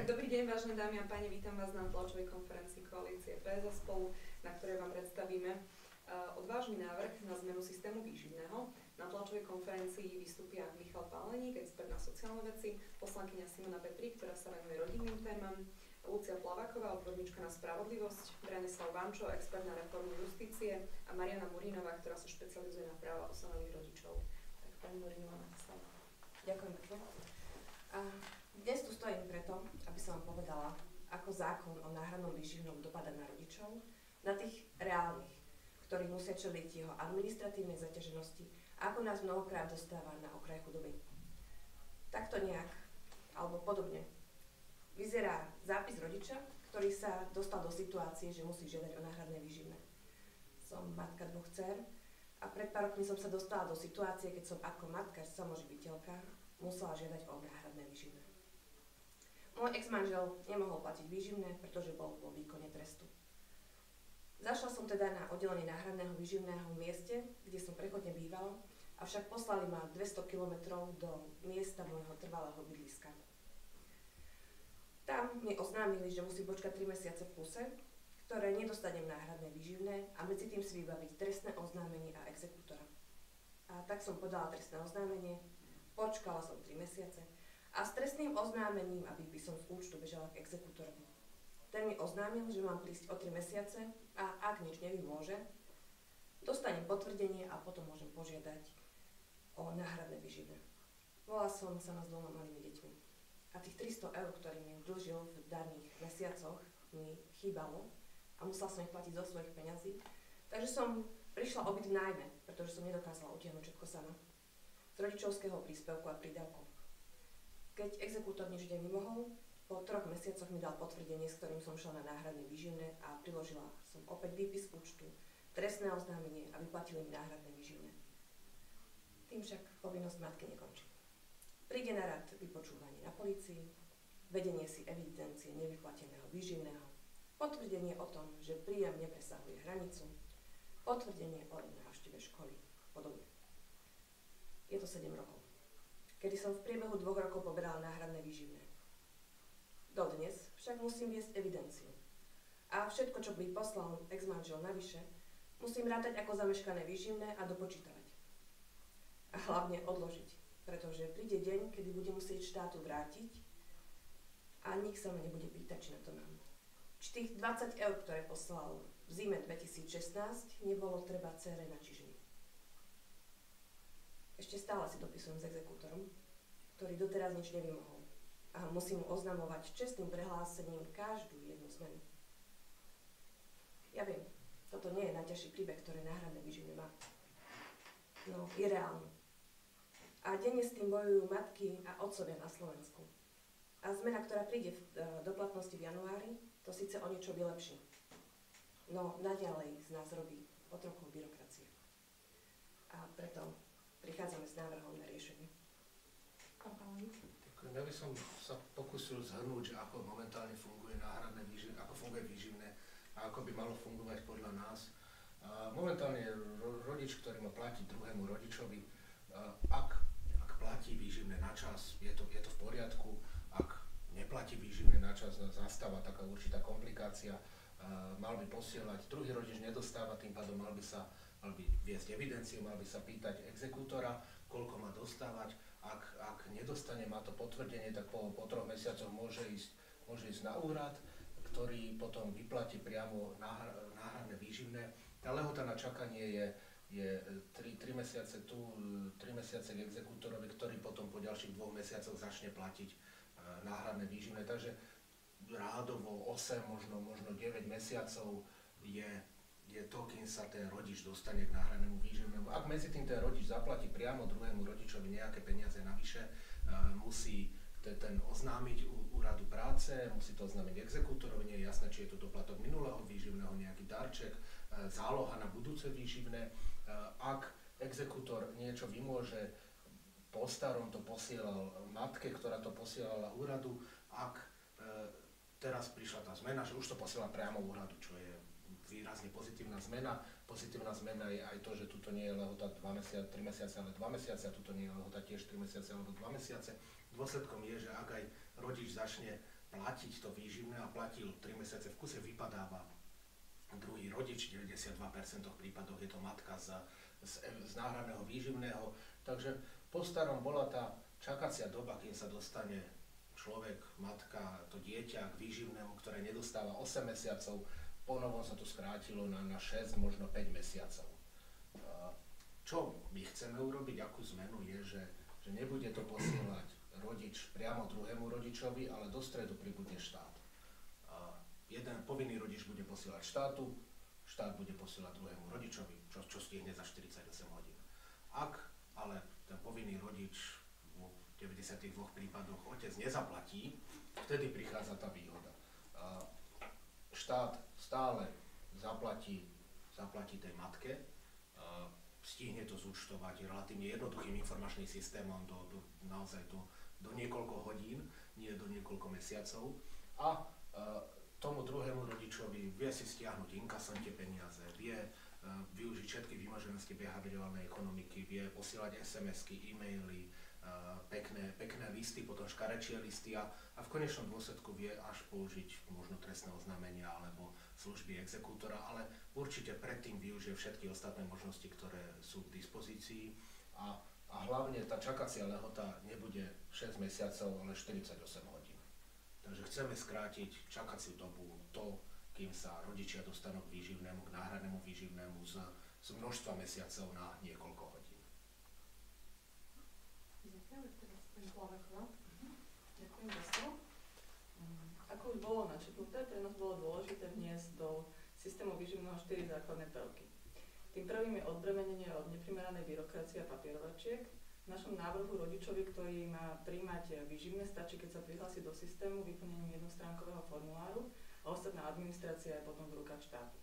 Tak dobrý deň, vážené dámy a páni, vítam vás na tlačovej konferencii koalície PS a spolu, na ktorej vám predstavíme uh, odvážny návrh na zmenu systému výživného. Na tlačovej konferencii vystúpia Michal Páleník, expert na sociálne veci, poslankyňa Simona Petri, ktorá sa venuje rodinným témam, Lucia Plavaková, odborníčka na spravodlivosť, Branislav Vančo, expert na reformu justície a Mariana Murinová, ktorá sa špecializuje na práva osamelých rodičov. Tak pani Murinová. Ďakujem pekne. Dnes tu stojím preto, aby som vám povedala, ako zákon o náhradnom výživnom dopada na rodičov, na tých reálnych, ktorí musia čeliť jeho administratívnej zaťaženosti ako nás mnohokrát dostáva na okraj chudoby. Takto nejak, alebo podobne, vyzerá zápis rodiča, ktorý sa dostal do situácie, že musí žiadať o náhradné výživné. Som matka dvoch dcer a pred pár rokmi som sa dostala do situácie, keď som ako matka samoživiteľka musela žiadať o náhradné výživné. Môj ex-manžel nemohol platiť výživné, pretože bol vo výkone trestu. Zašla som teda na oddelenie náhradného výživného v mieste, kde som prechodne bývala, avšak poslali ma 200 km do miesta môjho trvalého bydliska. Tam mi oznámili, že musím počkať 3 mesiace v kuse, ktoré nedostanem náhradné výživné a medzi tým si vybaviť trestné oznámenie a exekútora. A tak som podala trestné oznámenie, počkala som 3 mesiace a s trestným oznámením, aby by som z účtu bežala k exekútorovi. Ten mi oznámil, že mám prísť o 3 mesiace a ak nič nevymôže, dostanem potvrdenie a potom môžem požiadať o náhradné vyživné. Bola som sama s dvoma malými deťmi. A tých 300 eur, ktorý mi dlžil v daných mesiacoch, mi chýbalo a musela som ich platiť zo svojich peňazí. Takže som prišla obyť v nájme, pretože som nedokázala utiahnuť všetko sama. Z rodičovského príspevku a prídavku. Keď exekútor nič nevymohol, po troch mesiacoch mi dal potvrdenie, s ktorým som šla na náhradné výživné a priložila som opäť výpis účtu, trestné oznámenie a vyplatili mi náhradné výživné. Tým však povinnosť matky nekončí. Príde na rad vypočúvanie na policii, vedenie si evidencie nevyplateného výživného, potvrdenie o tom, že príjem nepresahuje hranicu, potvrdenie o návšteve školy, podobne. Je to 7 rokov kedy som v priebehu dvoch rokov poberala náhradné výživné. Dodnes však musím viesť evidenciu. A všetko, čo by poslal ex-manžel navyše, musím rátať ako zameškané výživné a dopočítavať. A hlavne odložiť, pretože príde deň, kedy budem musieť štátu vrátiť a nik sa ma nebude pýtať, či na to mám. Či tých 20 eur, ktoré poslal v zime 2016, nebolo treba cére na čižiny. Ešte stále si dopisujem s exekútorom, ktorý doteraz nič nevymohol. A musím mu oznamovať čestným prehlásením každú jednu zmenu. Ja viem, toto nie je najťažší príbeh, ktoré náhradné výživné má. No, je reálny. A denne s tým bojujú matky a otcovia na Slovensku. A zmena, ktorá príde v, e, do platnosti v januári, to síce o niečo vylepší. No naďalej z nás robí otrokov byrokracie. A preto prichádzame s návrhom na riešenie. Ďakujem. Ja by som sa pokusil zhrnúť, že ako momentálne funguje náhradné výživné, ako funguje výživné a ako by malo fungovať podľa nás. Momentálne rodič, ktorý má platiť druhému rodičovi, ak, ak platí výživné na čas, je to, je to v poriadku, ak neplatí výživné na čas, zastáva taká určitá komplikácia, mal by posielať, druhý rodič nedostáva, tým pádom mal by sa mal by viesť evidenciu, mal by sa pýtať exekútora, koľko má dostávať. Ak, ak nedostane, má to potvrdenie, tak po, po troch mesiacoch môže ísť, môže ísť na úrad, ktorý potom vyplatí priamo náhradné výživné. Tá lehota na čakanie je, je 3, 3 mesiace tu, 3 mesiace k exekútorovi, ktorý potom po ďalších dvoch mesiacoch začne platiť náhradné výživné. Takže rádovo 8, možno, možno 9 mesiacov je je to, kým sa ten rodič dostane k náhradnému výživnému. Ak medzi tým ten rodič zaplatí priamo druhému rodičovi nejaké peniaze navyše, uh, musí ten oznámiť úradu práce, musí to oznámiť exekútorovi, nie je jasné, či je to doplatok minulého výživného, nejaký darček, uh, záloha na budúce výživné. Uh, ak exekútor niečo vymôže, po starom to posielal matke, ktorá to posielala úradu, ak teraz prišla tá zmena, že už to posiela priamo úradu, čo je výrazne pozitívna zmena. Pozitívna zmena je aj to, že tuto nie je lehota 2 mesiace, 3 mesiace, ale 2 mesiace a tuto nie je lehota tiež 3 mesiace alebo 2 mesiace. Dôsledkom je, že ak aj rodič začne platiť to výživné a platil 3 mesiace v kuse, vypadáva druhý rodič, v 92% prípadoch je to matka z, z, z náhradného výživného. Takže po starom bola tá čakacia doba, kým sa dostane človek, matka, to dieťa k výživnému, ktoré nedostáva 8 mesiacov, ponovom sa to skrátilo na, na 6, možno 5 mesiacov. Čo my chceme urobiť, akú zmenu je, že, že nebude to posielať rodič priamo druhému rodičovi, ale do stredu pribude štát. Jeden povinný rodič bude posielať štátu, štát bude posielať druhému rodičovi, čo, čo stihne za 48 hodín. Ak ale ten povinný rodič v 92 prípadoch otec nezaplatí, vtedy prichádza tá výhoda. Štát stále zaplatí, zaplatí tej matke, stihne to zúčtovať relatívne jednoduchým informačným systémom do, do, naozaj do, do niekoľko hodín, nie do niekoľko mesiacov. A e, tomu druhému rodičovi vie si stiahnuť inkasom tie peniaze, vie e, využiť všetky vymoženosti behaviorálnej ekonomiky, vie posielať SMS-ky, e-maily, pekné, pekné listy, potom škarečie listy a, a v konečnom dôsledku vie až použiť možno trestné oznámenia alebo služby exekútora, ale určite predtým využije všetky ostatné možnosti, ktoré sú k dispozícii a a hlavne tá čakacia lehota nebude 6 mesiacov, ale 48 hodín. Takže chceme skrátiť čakaciu dobu to, kým sa rodičia dostanú k výživnému, k náhradnému výživnému z, z množstva mesiacov na niekoľko hodín. Mm, ako už bolo načetnuté, pre nás bolo dôležité vniesť do systému výživného 4 základné prvky. Tým prvým je odbremenenie od neprimeranej byrokracie a papierovačiek. V našom návrhu rodičovi, ktorý má príjmať výživné, stačí, keď sa prihlási do systému vyplnením jednostránkového formuláru a ostatná administrácia je potom v rukách štátu.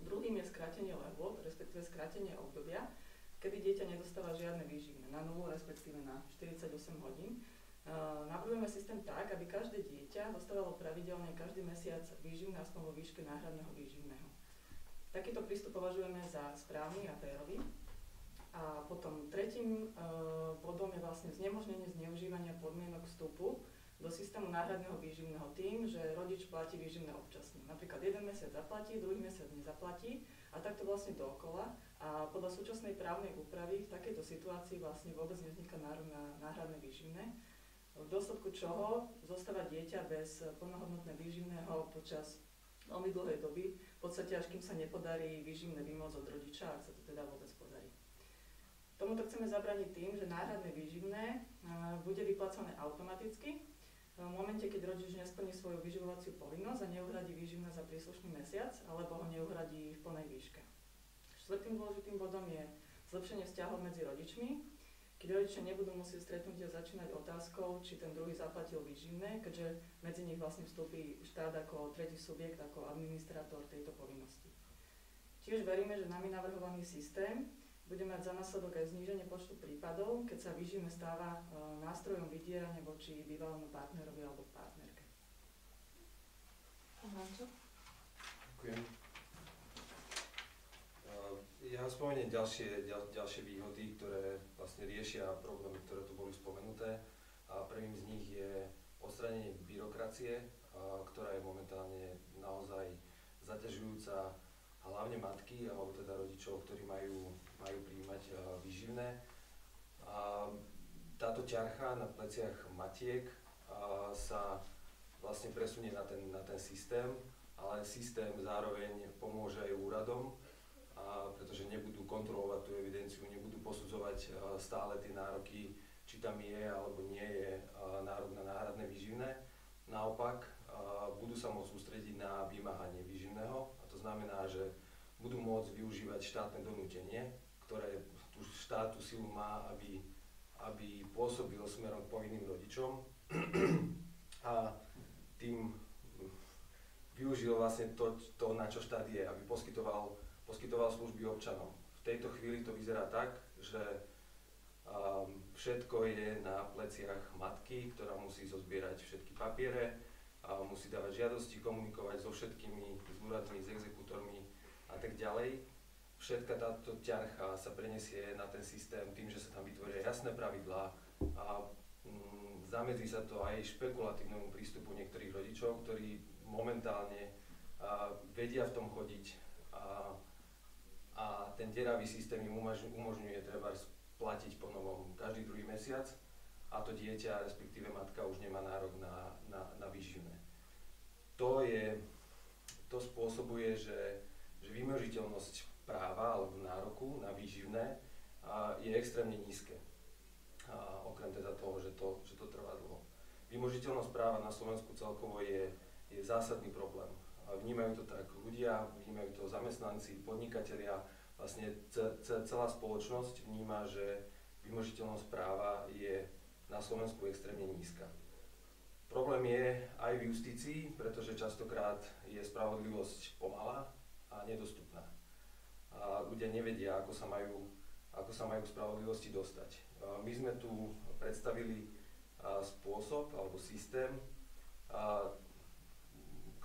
Druhým je skrátenie lehôd, respektíve skrátenie obdobia, kedy dieťa nedostáva žiadne výživné, na nulu, respektíve na 48 hodín. Uh, navrhujeme systém tak, aby každé dieťa dostávalo pravidelne každý mesiac výživné aspoň vo výške náhradného výživného. Takýto prístup považujeme za správny a férový. A potom tretím uh, bodom je vlastne znemožnenie zneužívania podmienok vstupu do systému náhradného výživného tým, že rodič platí výživné občasne. Napríklad jeden mesiac zaplatí, druhý mesiac nezaplatí a takto vlastne dookola. A podľa súčasnej právnej úpravy v takejto situácii vlastne vôbec nevzniká nárok na náhradné výživné, v dôsledku čoho zostáva dieťa bez plnohodnotné výživného počas veľmi dlhej doby, v podstate až kým sa nepodarí výživné výmoc od rodiča, ak sa to teda vôbec podarí. Tomuto chceme zabraniť tým, že náhradné výživné bude vyplácané automaticky v momente, keď rodič nesplní svoju vyživovaciu povinnosť a neuhradí výživné za príslušný mesiac, alebo ho neuhradí v plnej výške. Štvrtým dôležitým bodom je zlepšenie vzťahov medzi rodičmi, keď rodičia nebudú musieť stretnutia začínať otázkou, či ten druhý zaplatil výživné, keďže medzi nich vlastne vstúpi štát ako tretí subjekt, ako administrátor tejto povinnosti. Tiež veríme, že nami navrhovaný systém bude mať za následok aj zníženie počtu prípadov, keď sa výživné stáva e, nástrojom vydierania voči bývalému partnerovi alebo partnerke. Ďakujem. Ja spomeniem ďalšie, ďal, ďalšie výhody, ktoré vlastne riešia problémy, ktoré tu boli spomenuté. A prvým z nich je odstranenie byrokracie, ktorá je momentálne naozaj zaťažujúca hlavne matky, alebo teda rodičov, ktorí majú, majú príjmať a, výživné. A, táto ťarcha na pleciach matiek sa vlastne presunie na ten, na ten systém, ale systém zároveň pomôže aj úradom, pretože nebudú kontrolovať tú evidenciu, nebudú posudzovať stále tie nároky, či tam je alebo nie je nárok na náhradné výživné. Naopak, budú sa môcť sústrediť na vymáhanie výživného a to znamená, že budú môcť využívať štátne donútenie, ktoré tú štátu silu má, aby, aby pôsobil smerom k povinným rodičom a tým využil vlastne to, to, na čo štát je, aby poskytoval poskytoval služby občanom. V tejto chvíli to vyzerá tak, že um, všetko je na pleciach matky, ktorá musí zozbierať všetky papiere, a musí dávať žiadosti, komunikovať so všetkými, s úradmi, s exekútormi a tak ďalej. Všetka táto ťarcha sa prenesie na ten systém tým, že sa tam vytvoria jasné pravidlá a mm, zamedzí sa to aj špekulatívnemu prístupu niektorých rodičov, ktorí momentálne a, vedia v tom chodiť ten deravý systém im umožňuje treba platiť po novom každý druhý mesiac a to dieťa, respektíve matka už nemá nárok na, na, na výživné. To, je, to spôsobuje, že, že vymožiteľnosť práva alebo nároku na výživné a, je extrémne nízke. A, okrem teda toho, že to, že to trvá dlho. Vymožiteľnosť práva na Slovensku celkovo je, je zásadný problém. A vnímajú to tak ľudia, vnímajú to zamestnanci, podnikatelia, vlastne celá spoločnosť vníma, že vymožiteľnosť práva je na Slovensku extrémne nízka. Problém je aj v justícii, pretože častokrát je spravodlivosť pomalá a nedostupná. A ľudia nevedia, ako sa majú, ako sa majú k spravodlivosti dostať. My sme tu predstavili spôsob alebo systém,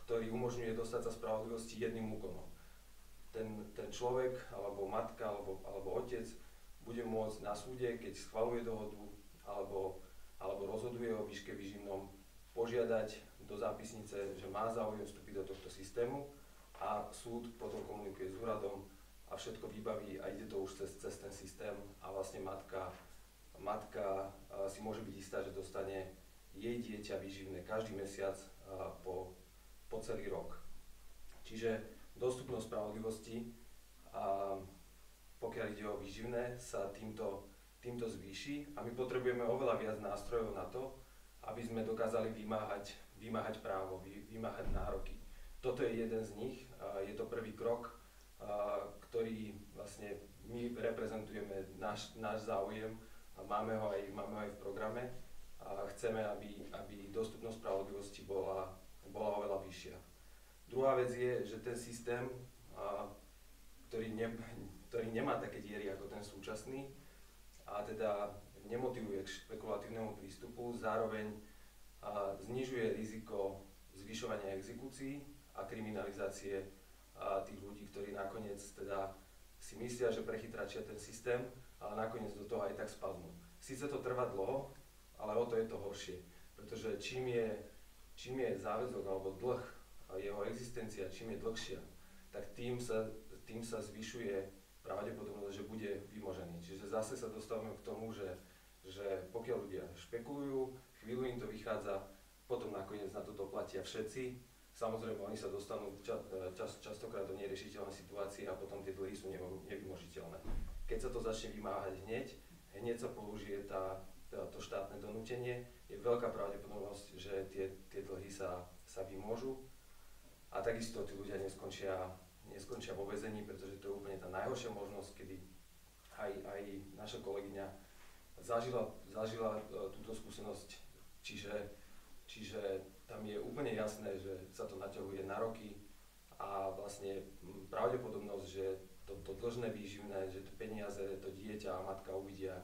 ktorý umožňuje dostať sa spravodlivosti jedným úkonom. Ten, ten človek, alebo matka, alebo, alebo otec bude môcť na súde, keď schvaluje dohodu, alebo, alebo rozhoduje o výške výživnom, požiadať do zápisnice, že má záujem vstúpiť do tohto systému a súd potom komunikuje s úradom a všetko vybaví a ide to už cez, cez ten systém a vlastne matka, matka si môže byť istá, že dostane jej dieťa výživné každý mesiac po, po celý rok. Čiže dostupnosť spravodlivosti a pokiaľ ide o výživné, sa týmto týmto zvýši a my potrebujeme oveľa viac nástrojov na to, aby sme dokázali vymáhať, vymáhať právo, vy, vymáhať nároky. Toto je jeden z nich, je to prvý krok, ktorý vlastne my reprezentujeme náš, náš záujem a máme ho, aj, máme ho aj v programe a chceme, aby, aby dostupnosť spravodlivosti bola, bola oveľa vyššia. Druhá vec je, že ten systém, ktorý, ne, ktorý nemá také diery ako ten súčasný, a teda nemotivuje k špekulatívnemu prístupu, zároveň a, znižuje riziko zvyšovania exekúcií a kriminalizácie a, tých ľudí, ktorí nakoniec teda si myslia, že prechytračia ten systém, ale nakoniec do toho aj tak spadnú. Sice to trvá dlho, ale o to je to horšie, pretože čím je, čím je záväzok alebo dlh a jeho existencia, čím je dlhšia, tak tým sa, tým sa zvyšuje pravdepodobnosť, že bude vymožený. Čiže zase sa dostávame k tomu, že, že pokiaľ ľudia špekulujú, chvíľu im to vychádza, potom nakoniec na to doplatia všetci. Samozrejme, oni sa dostanú čas, čas, častokrát do neriešiteľnej situácie a potom tie dlhy sú nevymožiteľné. Keď sa to začne vymáhať hneď, hneď sa použije tá, tá, to štátne donútenie, je veľká pravdepodobnosť, že tie, tie dlhy sa, sa vymôžu a takisto tí ľudia neskončia neskončia vo väzení, pretože to je úplne tá najhoršia možnosť, kedy aj, aj naša kolegyňa zažila, zažila e, túto skúsenosť, čiže, čiže tam je úplne jasné, že sa to naťahuje na roky a vlastne pravdepodobnosť, že to, to dlžné výživné, že to peniaze, to dieťa a matka uvidia,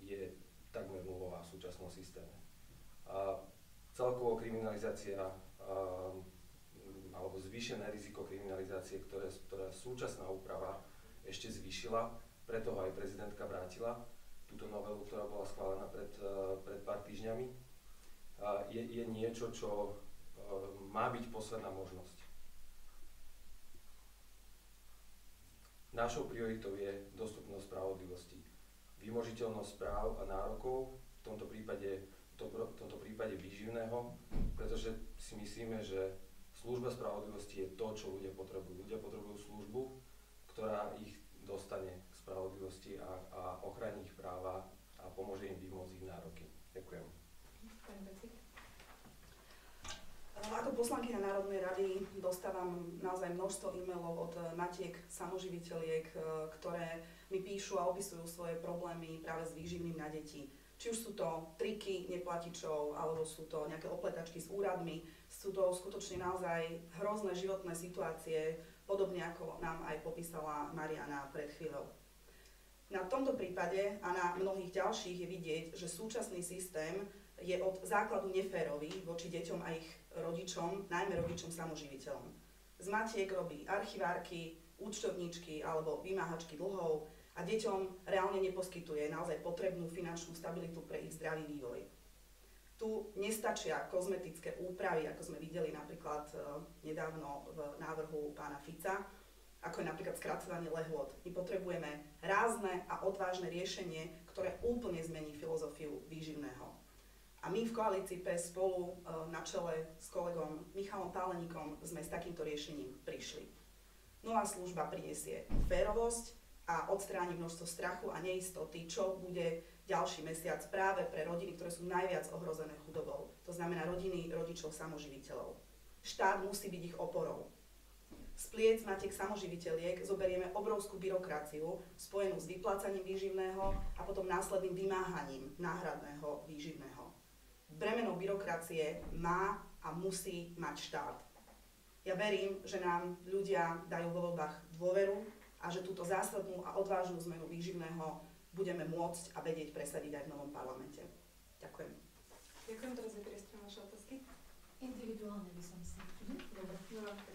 je takmer nulová v súčasnom systéme. A celkovo kriminalizácia alebo zvýšené riziko kriminalizácie, ktoré, ktorá súčasná úprava ešte zvýšila, preto ho aj prezidentka vrátila, túto novelu, ktorá bola schválená pred, eh, pred pár týždňami, je, je niečo, čo eh, má byť posledná možnosť. Našou prioritou je dostupnosť spravodlivosti. Vymožiteľnosť práv a nárokov, v tomto prípade, to, v tomto prípade výživného, pretože si myslíme, že Služba spravodlivosti je to, čo ľudia potrebujú. Ľudia potrebujú službu, ktorá ich dostane k spravodlivosti a, a ochráni ich práva a pomôže im vymôcť ich nároky. Ďakujem. Ako poslankyňa Národnej rady dostávam naozaj množstvo e-mailov od matiek, samoživiteľiek, ktoré mi píšu a opisujú svoje problémy práve s výživným na deti či už sú to triky neplatičov, alebo sú to nejaké opletačky s úradmi, sú to skutočne naozaj hrozné životné situácie, podobne ako nám aj popísala Mariana pred chvíľou. Na tomto prípade a na mnohých ďalších je vidieť, že súčasný systém je od základu neférový voči deťom a ich rodičom, najmä rodičom samoživiteľom. Z matiek robí archivárky, účtovníčky alebo vymáhačky dlhov, a deťom reálne neposkytuje naozaj potrebnú finančnú stabilitu pre ich zdravý vývoj. Tu nestačia kozmetické úpravy, ako sme videli napríklad e, nedávno v návrhu pána Fica, ako je napríklad skracovanie lehôd. My potrebujeme rázne a odvážne riešenie, ktoré úplne zmení filozofiu výživného. A my v koalícii PS spolu e, na čele s kolegom Michalom Páleníkom sme s takýmto riešením prišli. Nová služba prinesie férovosť a odstráni množstvo strachu a neistoty, čo bude ďalší mesiac práve pre rodiny, ktoré sú najviac ohrozené chudobou. To znamená rodiny rodičov samoživiteľov. Štát musí byť ich oporou. Z pliec matiek samoživiteľiek zoberieme obrovskú byrokraciu spojenú s vyplácaním výživného a potom následným vymáhaním náhradného výživného. Bremenou byrokracie má a musí mať štát. Ja verím, že nám ľudia dajú vo voľbách dôveru a že túto zásadnú a odvážnu zmenu výživného budeme môcť a vedieť presadiť aj v novom parlamente. Ďakujem. Ďakujem, teraz je priestor na vaše otázky. Individuálne by som si. Mhm. Dobre. No, Dobre.